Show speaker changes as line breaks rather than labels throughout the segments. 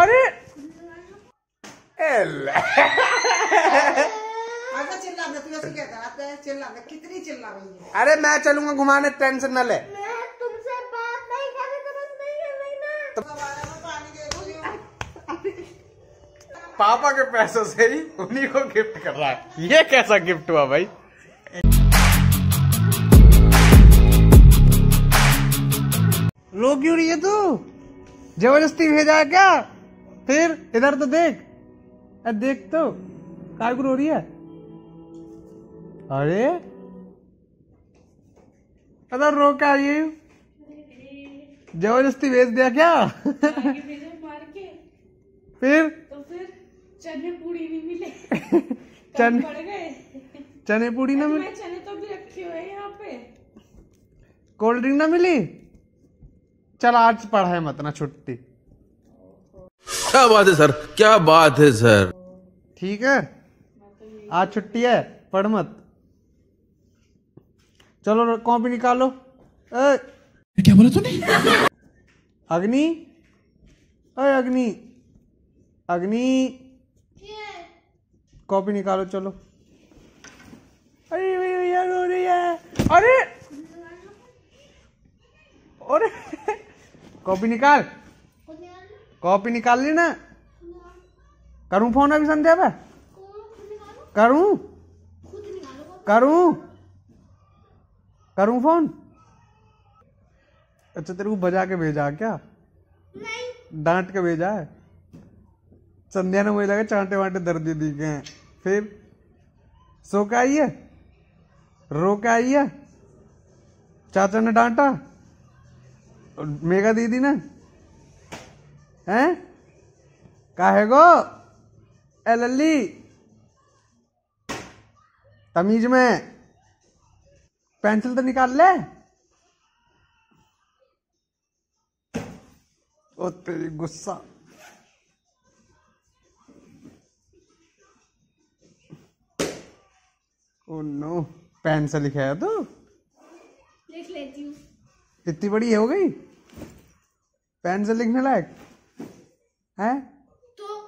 अरे! एल।
आजा चिल्ला दे तू ऐसे क्या कर आता है चिल्ला दे कितनी चिल्ला रही है?
अरे मैं चलूँगा घुमाने टेंशन न ले।
मैं तुमसे बात नहीं करने तो बस नहीं कर रही ना
हमारे में पानी दे दो
पापा के पैसों से ही उन्हीं को गिफ्ट कर रहा है। ये कैसा गिफ्ट हुआ भाई? रो क्यों रही है तू? ज़बरदस्ती भेजा है क्या? फिर इधर तो देख। अरे देख तो। काय रो रही है? अरे। अरे रो क्या ये? ज़बरदस्ती भेज दिया क्या? फिर?
तो फिर चने पूरी नहीं मिले
चन चने पूड़ी ना मिली?
चने तो भी रखे हुए हैं यहाँ पे
कोल्ड ड्रिंक ना मिली? चल आज पढ़ाई मत ना छुट्टी।
क्या बात है सर? क्या बात है सर?
ठीक है? आज छुट्टी है पढ़ मत। चलो कॉपी निकालो। ए,
क्या बोला तूने?
अग्नि? अरे अग्नि। अग्नि। कॉपी निकालो चलो। अरे भैया रो रही है। अरे! अरे! कॉपी निकाल। कॉपी निकाल ली ना? करूँ फ़ोन अभी संध्या पे करूँ? करूँ? करूँ फ़ोन? अच्छा तेरे को बजा के भेजा क्या? नहीं। डांट के भेजा है? संध्या ने मुझे लगा चांटे वांटे दर्द दी गए हैं। फिर? सो के आई है? रो के आई है? चाचा ने डांटा? मेगा दीदी ने? हैं? काहे गो? ए लल्ली। तमीज में। पेंसिल तो निकाल ले। ओ तेरी गुस्सा। Oh no. पेन से लिखा है तू?
लिख लेती हूँ।
इतनी बड़ी हो गई? पेन से लिखने लायक? है?
तो?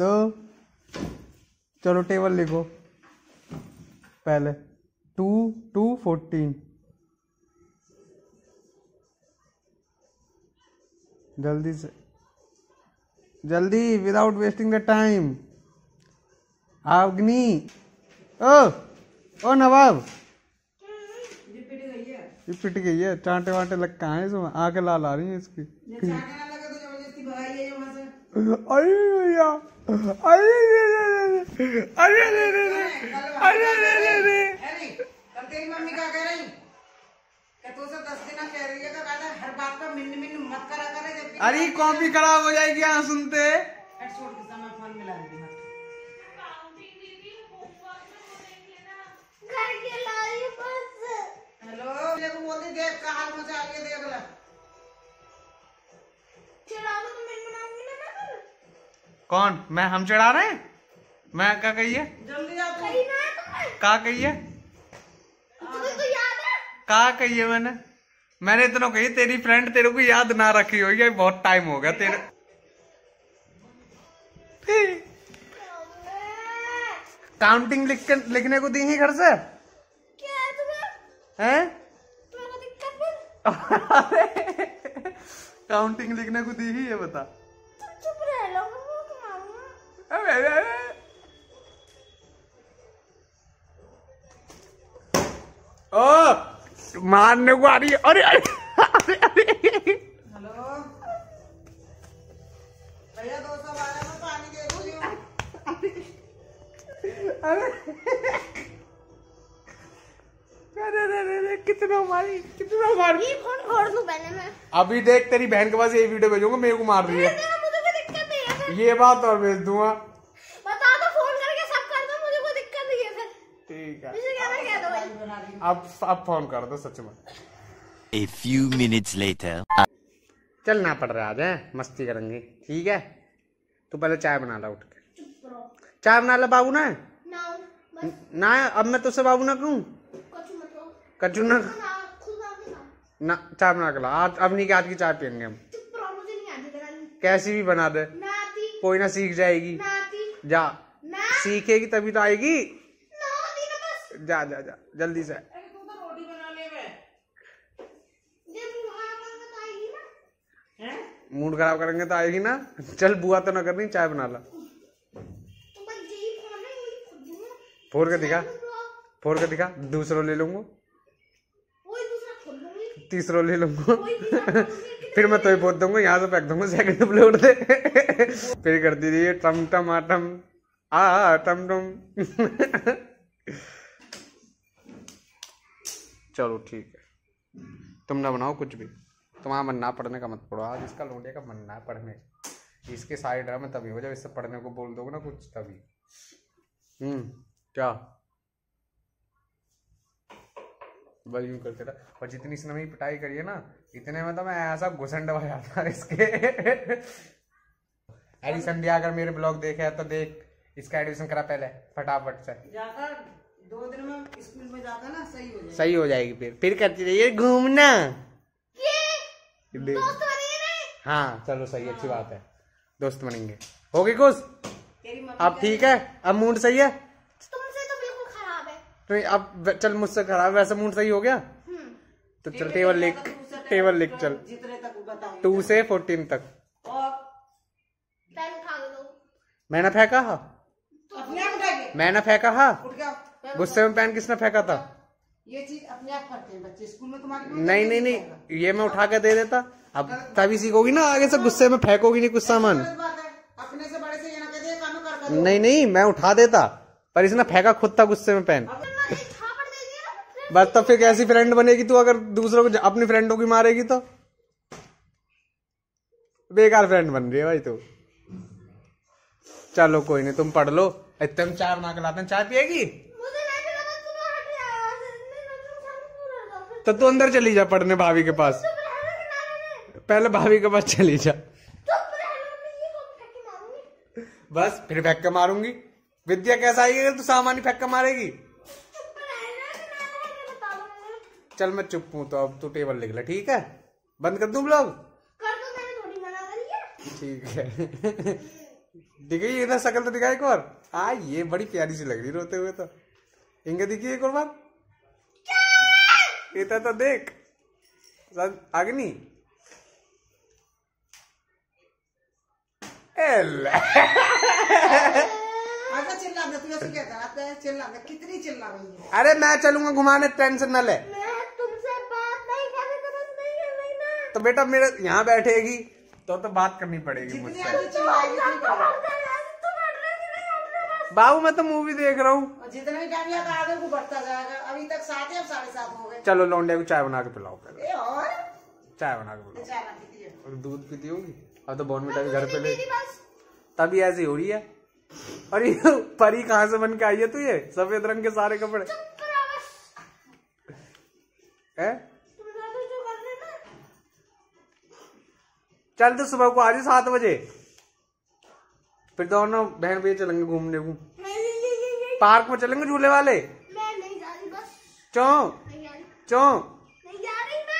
तो? चलो टेबल लिखो। पहले। टू टू फोर्टीन जल्दी से। जल्दी विदाउट वेस्टिंग द टाइम अग्नि। ओ! ओ नवाब। ये पिट गई है। चांटे वांटे लग कहाँ है इसमें? आँखें लाल आ रही हैं इसकी। अरे भैया अरे रे रे रे अरे रे रे रे अरे रे रे रे
अरे तेरी मम्मी क्या कह रही कि तू से दस दिन कह रही है कि कहता हर बात पर मिन मिन मत करा करे जब
अरे कॉपी खराब हो जाएगी यहाँ सुनते।
छोड़ के समय फ़ोन मिला दी मत
घर के लाई बस
हेलो बोलती देख का हाल मचा आगे देख ले।
कौन? मैं हम चढ़ा रहे हैं? मैं क्या कही कहा
जल्दी आ तू
कहीं ना है तुम्हें
का कही है?
तुम्हें तो याद है?
का कही मैंने? मैंने इतना कही तेरी फ्रेंड तेरे को याद ना रखी होगी बहुत टाइम हो गया तेरे काउंटिंग लिख के लिखने को दी ही घर से?
क्या तुम्हें?
हैं?
है?
काउंटिंग लिखने को दी ही है बता। ओ मारने को आ रही है। अरे अरे अरे अरे।
हेलो। भैया दो सौ बारह में पानी दे दो।
अरे अरे अरे अरे अरे कितना मारी कितना मारी।
ये फ़ोन फोड़ दूँ पहले मैं।
अभी देख तेरी बहन के पास ये वीडियो भेजूँगा मेरे को मार रही है।
है
ये बात और भेज दूँगा।
बता दो फ़ोन करके सब कर दो मुझे कोई दिक्कत नहीं है फिर।
ठीक है। अब अब फ़ोन कर दो सच में।
A few minutes later.
चलना पड़ रहा आज है? मस्ती करेंगे। ठीक है? तू पहले चाय बना ला उठ के। चाय बना ला बाबू ना?
ना
अब मैं तुझसे बाबू ना कहूँ?
कुछ
कचू ना
ना खुद ना भी ना
ना चाय बना के ला। आज अब नहीं आज की चाय पियेंगे हम।
चुप रहो मुझे नहीं आती बनानी
कैसी भी बना दे।
ना
कोई ना सीख जाएगी।
ना
जा।
ना।
सीखेगी तभी तो आएगी। जा जा जा जल्दी से।
तू तो
मूड खराब करेंगे तो आएगी ना। चल बुआ तो ना करनी चाय बना ला।
तो
फोड़ के दिखा। फोड़ के दिखा दूसरो ले लूँगा।
वही दूसरा खोल दूँगी
तीसरो ले लूँगा। फिर मैं तो ही बोल दूँगा यहाँ से फेंक दूँगा सेकंड अपलोड दे। फिर करती रही टम टम आटम आ टम टम। चलो ठीक है। तुम ना बनाओ कुछ भी। तुम्हारा मन ना पढ़ने का मत पढ़ो। आज इसका लोंडे का मन ना है पढ़ने। का। इसके सारे ड्रामे तभी हो जब इससे पढ़ने को बोल दोगे ना कुछ तभी। हम्म क्या? बस यूँ करते रहा। और जितनी इसने मेरी पिटाई करी है ना, इतने में तो मैं ऐसा घुसन डबा जाता इसके। एडिशन दिया अगर मेरे ब्लॉग देखे है तो देख। इसका एडमिशन करा पहले, फटाफट से।
दो दिन में स्कूल में जाकर ना सही हो जाए
सही हो जाएगी फिर। फिर करती रहिए घूमना।
दोस्त
हाँ चलो सही अच्छी बात है। दोस्त बनेंगे। होगी खुश?
तेरी
अब ठीक है? अब मूड सही है?
तुमसे तो बिल्कुल खराब है।
तो अब चल मुझसे खराब वैसा मूड सही हो गया?
हम्म।
तो चल टेबल लिख टेबल लिख चल।
जितने तक बताऊँगी
टू से फोर्टीन तक। मैंने फेंका हा? मैंने फेंका हा? गुस्से में पेन किसने फेंका था?
ये चीज़ अपने आप करते हैं बच्चे। स्कूल में तुम्हारे
नहीं नहीं नहीं ये मैं उठा के दे देता। अब तभी सीखोगी ना आगे से गुस्से में फेंकोगी नहीं कुछ सामान।
अपने से बड़े से ये ना कहते काम कर कर
नहीं नहीं मैं उठा देता पर इसने फेंका खुद था गुस्से में पेन
मैं एक थापड़ दे दिया ना फिर?
बस तब फिर कैसी फ्रेंड बनेगी तू अगर दूसरों को अपनी फ्रेंडों की मारेगी तो? बेकार फ्रेंड बन रही है भाई तू। चलो कोई नहीं तुम पढ़ लो। इतने बना के लाते हैं चाय पिएगी
मुझे नहीं पता बस तुम हट जाओ नहीं मैं तुम सब पूरा दो फिर
तो तू अंदर चली जा पढ़ने भाभी के पास।
रहना
पहले भाभी के पास चली जा।
मारूँगी?
बस फिर फेंक के मारूँगी। विद्या कैसा आएगी अगर तू सामान ही फेंक मारेगी
मुझे।
चल मैं चुप हूँ तो अब तू टेबल लिख ले ठीक है? बंद कर दू ब्लॉग? ठीक है। दिखाई इधर शकल तो दिखा एक और। आ ये बड़ी प्यारी सी लग रही रोते हुए तो। इनके दिखी एक और बार? इतना तो देख अग्नि एल
ऐसा चिल्ला दे तू ऐसे क्या कराता है चिल्ला दे कितनी चिल्ला रही है
अरे मैं चलूँगा घुमाने टेंशन न ले।
मैं तुमसे बात नहीं करने तो बस नहीं कर रही ना।
तो बेटा मेरे यहाँ बैठेगी तो तो बात करनी पड़ेगी मुझसे
आगे चिल्लाएगी उतनी
तुम
करेगी।
हट जाना तुम हट रहे कि नहीं हट रहे बस
बाबू मैं तो मूवी देख रहा हूँ।
जितना भी टाइम याद आगे को बढ़ता जाएगा अभी तक सात है अब साढ़े सात हो गए।
चलो लौंडे को चाय बना के पिलाओ पहले।
और?
चाय बना के पिलाओ। और दूध पीती होगी? अब तो बॉर्नविटा भी घर पे ले। तभी ऐसी हो रही है। और ये परी कहाँ से बन के आई है तू ये? सफ़ेद रंग के सारे कपड़े। है? चल तो सुबह को आज सात बजे। फिर दोनों बहन भैया चलेंगे घूमने को। पार्क में चलेंगे झूले वाले?
मैं नहीं जा रही बस
चौ। चौ।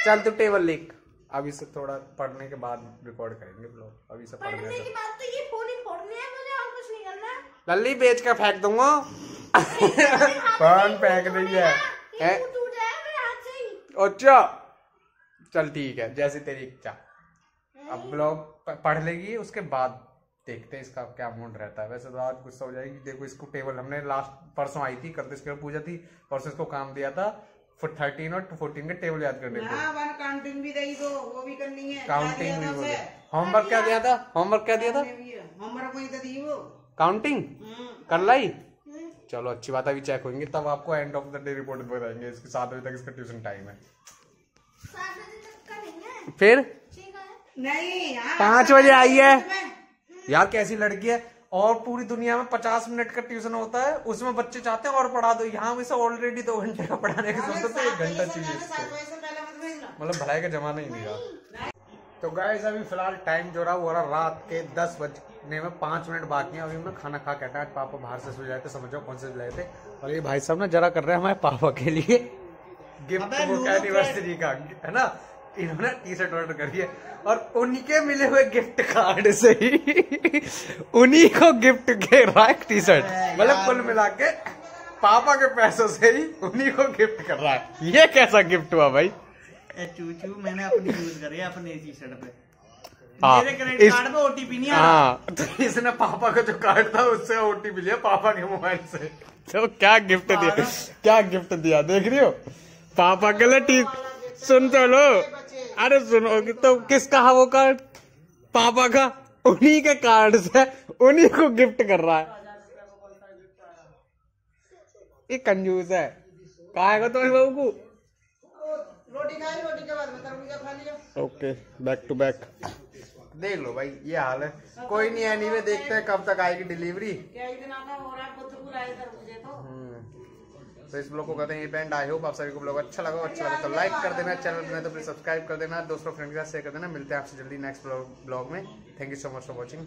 चल तू टेबल लिख अभी से थोड़ा पढ़ने के बाद रिकॉर्ड करेंगे ब्लॉग अभी से पढ़ने
की तो ये फ़ोन ही फोड़नी है मुझे और कुछ नहीं करना।
लल्ली बेच के फेंक दूँगा। फ़ोन फेंक रही ही अच्छा। चल ठीक है जैसी तेरी इच्छा। अब ब्लॉग पढ़ लेगी उसके बाद देखते हैं इसका क्या मूड रहता है। वैसे तो आज गुस्सा हो जाएगी देखो इसको टेबल हमने लास्ट परसों आई थी कल इसके पूजा थी परसों इसको काम दिया था थर्टीन और फोर्टीन के टेबल याद करने को।
हाँ काउंटिंग भी दई दो वो भी करनी है।
काउंटिंग भी बोले होमवर्क क्या दिया था? होमवर्क क्या दिया था?
होमवर्क वही तो दी वो।
Counting
hmm.
कर लाई? चलो अच्छी बात अभी चेक होंगे तब आपको end of the day report बताएँगे इसके सात बजे तक इसका ट्यूशन टाइम है।
सात बजे तक का नहीं है?
फिर?
ठीक
नहीं यार
पाँच बजे आई है। यार कैसी लड़की है? और पूरी दुनिया में पचास मिनट का ट्यूशन होता है उसमें बच्चे चाहते हैं और पढ़ा दो। यहाँ में से ऑलरेडी दो घंटे का पढ़ाने की ज़रूरत है एक घंटा चाहिए मतलब भलाई का जमाना ही नहीं रहा। तो गाइस अभी फ़िलहाल टाइम जो रहा वो रहा रात के दस बजने में पाँच मिनट बाकी है। अभी हमने खाना खा कहता है। पापा बाहर से सो जाए थे समझो कौन से लाए थे। और ये भाई साहब ना जरा कर रहे हैं हमारे पापा के लिए गिफ्ट एनिवर्सरी का है ना? इन्होंने टी शर्ट ऑर्डर करी है। और उन्हीं के मिले हुए गिफ्ट कार्ड से ही उन्हीं को गिफ्ट के रहा है टी शर्ट मतलब कुल मिला के पापा के पैसों से ही उन्हीं को गिफ्ट कर रहा है। ये कैसा गिफ्ट हुआ भाई?
चूचू मैंने अपनी यूज़ करी है अपने टी शर्ट पे।
हाँ,
मेरे क्रेडिट
इस-
कार्ड पे ओटीपी नहीं आ रहा
हाँ। तो इसने पापा का जो कार्ड था उससे ओटीपी लिया पापा के मोबाइल से। तो क्या गिफ्ट दिया? क्या गिफ्ट दिया? देख रही हो? पापा के लिए टी सुन तो लो अरे सुनो तो किसका है वो कार्ड पापा का? उन्हीं के कार्ड से उन्हीं को गिफ्ट कर रहा है। ये कंजूस है। कहा है तुम्हारे बहू को? ओके बैक टू बैक देख लो भाई ये हाल है। कोई नहीं एनीवे देखते हैं कब तक आएगी डिलीवरी
तो
इस ब्लॉग को कहते हैं ये बैंड आई होप आप सभी को ब्लॉग अच्छा लगा अच्छा लगा तो लाइक कर देना, चैनल पर तो प्लीज़ सब्सक्राइब कर देना। दोस्तों फ्रेंड के साथ शेयर कर देना। मिलते हैं आपसे जल्दी नेक्स्ट ब्लॉग में। Thank you so much for watching